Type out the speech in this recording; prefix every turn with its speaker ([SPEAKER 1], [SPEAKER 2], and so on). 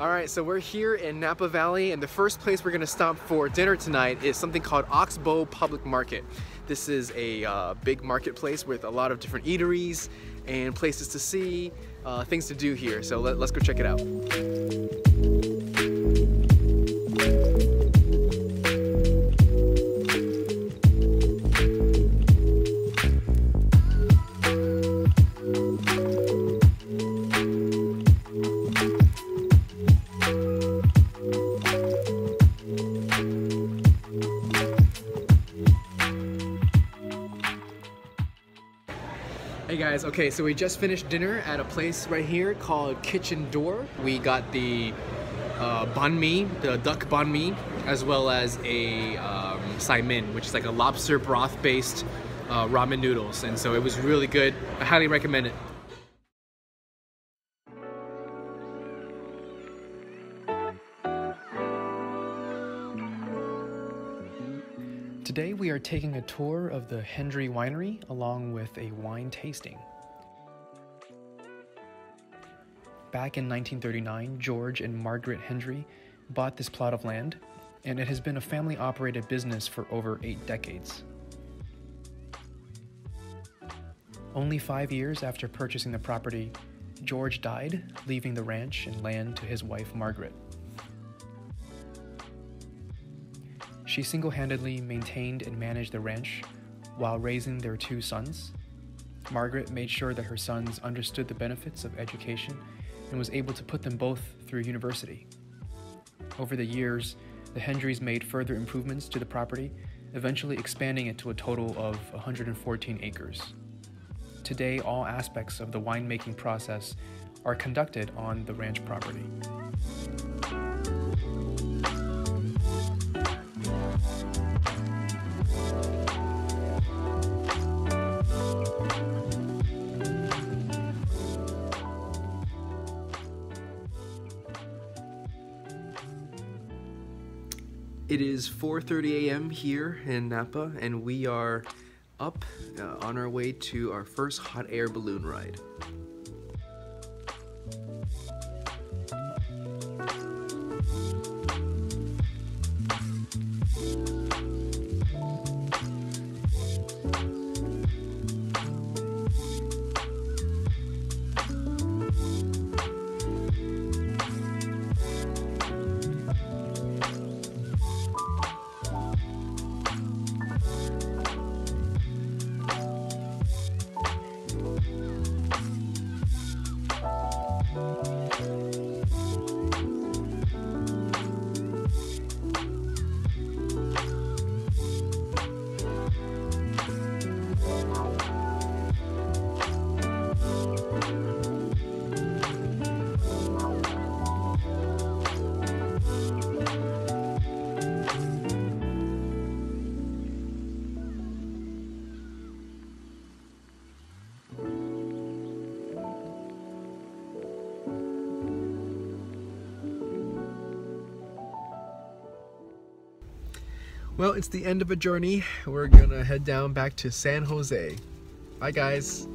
[SPEAKER 1] All right, so we're here in Napa Valley, and the first place we're gonna stop for dinner tonight is something called Oxbow Public Market. This is a uh, big marketplace with a lot of different eateries and places to see, uh, things to do here. So let, let's go check it out. Guys, okay, so we just finished dinner at a place right here called Kitchen Door. We got the uh, banh mi, the duck banh mi, as well as a um, saimin, which is like a lobster broth based uh, ramen noodles. And so it was really good. I highly recommend it. Today we are taking a tour of the Hendry Winery along with a wine tasting. Back in 1939, George and Margaret Hendry bought this plot of land, and it has been a family operated business for over eight decades. Only five years after purchasing the property, George died, leaving the ranch and land to his wife Margaret. She single handedly maintained and managed the ranch while raising their two sons. Margaret made sure that her sons understood the benefits of education and was able to put them both through university. Over the years, the Hendrys made further improvements to the property, eventually expanding it to a total of 114 acres. Today, all aspects of the winemaking process are conducted on the ranch property. It is 4:30 a.m. here in Napa, and we are up uh, on our way to our first hot air balloon ride. Well, it's the end of a journey. We're gonna head down back to San Jose. Bye, guys.